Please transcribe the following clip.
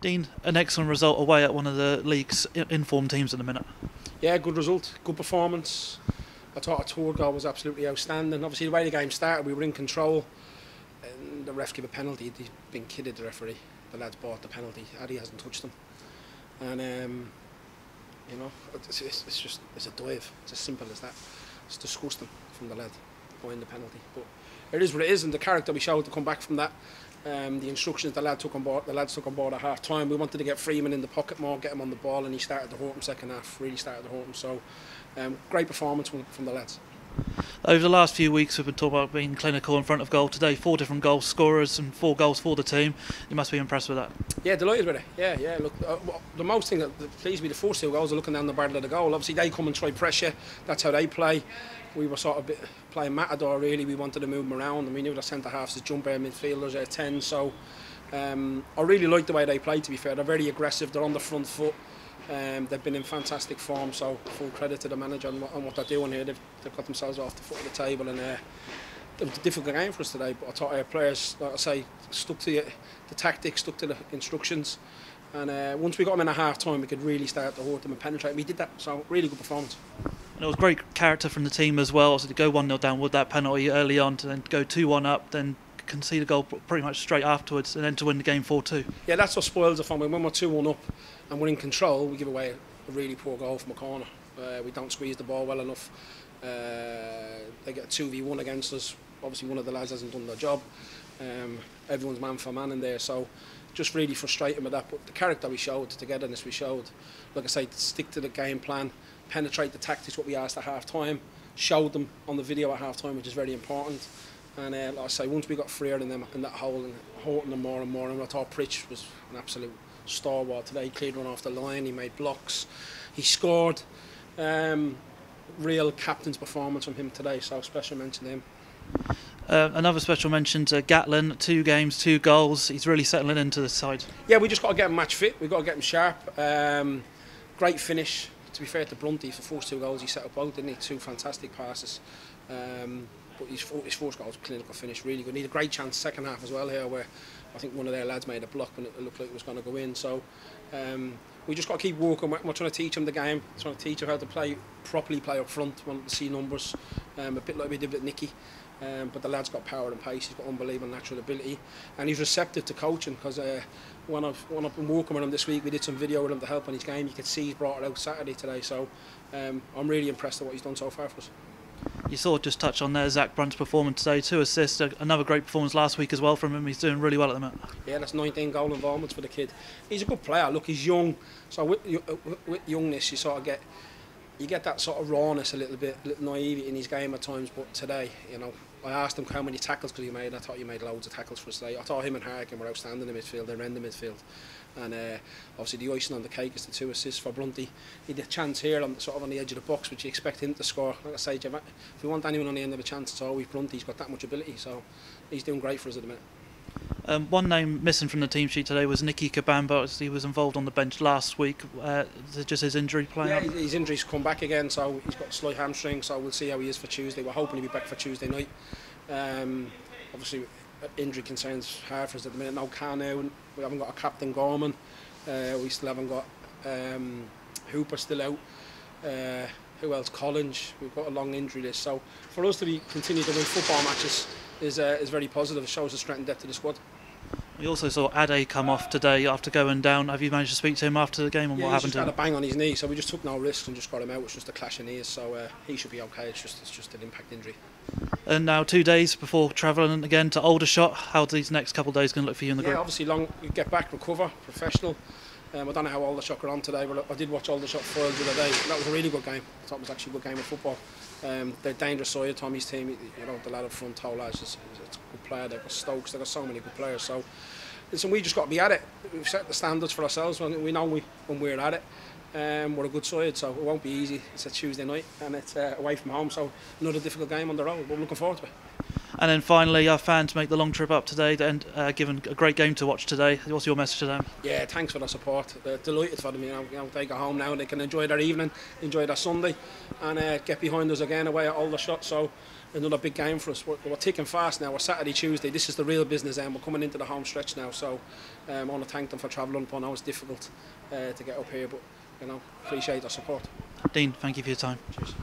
Dean, an excellent result away at one of the league's informed teams at the minute. Yeah, good result, good performance. I thought our tour goal was absolutely outstanding. Obviously, the way the game started, we were in control, and the ref gave a penalty. He's been kidded, the referee. The lads bought the penalty. Addy hasn't touched them, and um, you know, it's, it's, it's just it's a dive. It's as simple as that. It's disgusting from the lad buying the penalty, but it is what it is, and the character we showed to come back from that. Um, the instructions the lad took on board, the lads took on board at half time. We wanted to get Freeman in the pocket more, get him on the ball, and he started to hurt him second half. Really started to hurt him. So, um, great performance from, from the lads. Over the last few weeks, we've been talking about being clinical in front of goal. Today, four different goal scorers and four goals for the team. You must be impressed with that. Yeah, delighted with it. Yeah, yeah. Look, uh, the most thing that pleased me, the first two goals are looking down the barrel of the goal. Obviously, they come and try pressure. That's how they play. We were sort of playing matador really. We wanted to move them around, and we knew the centre halves, the jumper midfielders, are ten. So um, I really like the way they play. To be fair, they're very aggressive. They're on the front foot. Um, they've been in fantastic form, so full credit to the manager and what, what they're doing here. They've, they've got themselves off the foot of the table, and uh, it was a difficult game for us today. But I thought our players, like I say, stuck to the, the tactics, stuck to the instructions, and uh, once we got them in a half time, we could really start to hurt them and penetrate. We did that, so really good performance. And it was great character from the team as well. So to go one 0 down with that penalty early on, to then go two one up, then concede a goal pretty much straight afterwards, and then to win the game four two. Yeah, that's what spoils the fun. When we're two one up and we're in control, we give away a really poor goal from a corner. Uh, we don't squeeze the ball well enough. Uh, they get two v one against us. Obviously, one of the lads hasn't done their job. Um, everyone's man for man in there, so just really frustrating with that. But the character we showed, the togetherness we showed, like I say, stick to the game plan, penetrate the tactics, what we asked at half time, showed them on the video at half time, which is very important. And uh, like I say, once we got freer in them in that hole and hurting them more and more, and I thought Pritch was an absolute stalwart today. He cleared one off the line, he made blocks, he scored. Um, real captain's performance from him today, so special mention to him. Uh, another special mention to Gatlin, two games, two goals. He's really settling into the side. Yeah, we just got to get him match fit. We've got to get him sharp. Um, great finish. To be fair to Brunty, for first two goals he set up both, didn't he? Two fantastic passes. Um, but his, his goal was clinical finish, really good. He had a great chance second half as well here, where I think one of their lads made a block and it looked like it was going to go in. So um, we just got to keep working. We're, we're trying to teach him the game, trying to teach him how to play properly, play up front, want to see numbers, um, a bit like we did with Nicke. Um, but the lad's got power and pace, he's got unbelievable natural ability, and he's receptive to coaching because uh, when, I've, when I've been working with him this week, we did some video with him to help on his game. You could see he's brought it out Saturday today, so um, I'm really impressed with what he's done so far for us. You saw just touch on there Zak Brunt's performance today, two assists, another great performance last week as well from him. He's doing really well at the moment. Yeah, that's 19 goal involvements for the kid. He's a good player. Look, he's young, so with, with youngness, you sort of get you get that sort of rawness a little bit, a little naivety in his game at times. But today, you know, I asked him how many tackles could he made. I thought he made loads of tackles for us today. I thought him and Harkin were outstanding in the midfield. They ran the midfield. And uh, obviously the icing on the cake is the two assists for Brunty. He had a chance here on, sort of on the edge of the box, which you expect him to score. Like I say, if you want anyone on the end of a chance, it's always Brunty. He's got that much ability, so he's doing great for us at the minute. Um, one name missing from the team sheet today was Nicke Kabamba. He was involved on the bench last week. Uh, just his injury playing? Yeah, his injury's come back again, so he's got a slight hamstring. So we'll see how he is for Tuesday. We're hoping he'll be back for Tuesday night. Um, obviously, injury concerns hard for us at the minute. No Kanu, we haven't got a captain Gorman. Uh, we still haven't got um, Hooper still out. Uh, who else? Collins. We've got a long injury list. So for us to be continue to win football matches is uh, is very positive. It shows the strength and depth of the squad. We also saw Ade come off today after going down. Have you managed to speak to him after the game and yeah, what happened to him? He had a bang on his knee, so we just took no risks and just got him out. It's just a clash of knees, so uh, he should be okay. It's just it's just an impact injury. And now two days before travelling again to Aldershot. How are these next couple of days going to look for you in the yeah, group? Yeah, obviously long. You get back, recover, professional. Um, I don't know how Aldershot are on today, but I did watch Aldershot foiled the other day. That was a really good game. I thought it was actually a good game of football. Um, they're dangerous side. Tommy's team, you know, the lad up front, Tolaj, is, a good player. They've got Stokes. They've got so many good players. So listen, we just got to be at it. We've set the standards for ourselves. We know we, when we're at it, um, we're a good side, so it won't be easy. It's a Tuesday night and it's uh, away from home, so another difficult game on the road. But we're looking forward to it. And then finally, our fans make the long trip up today and uh, given a great game to watch today. What's your message to them? Yeah, thanks for the support. Uh, delighted for them. You know, you know, they go home now and they can enjoy their evening, enjoy their Sunday, and uh, get behind us again away at Aldershot. So another big game for us. We're, we're ticking fast now. We're Saturday, Tuesday. This is the real business, and we're coming into the home stretch now. So um, I want to thank them for travelling up. I know it's difficult uh, to get up here, but you know, appreciate their support. Dean, thank you for your time. Cheers.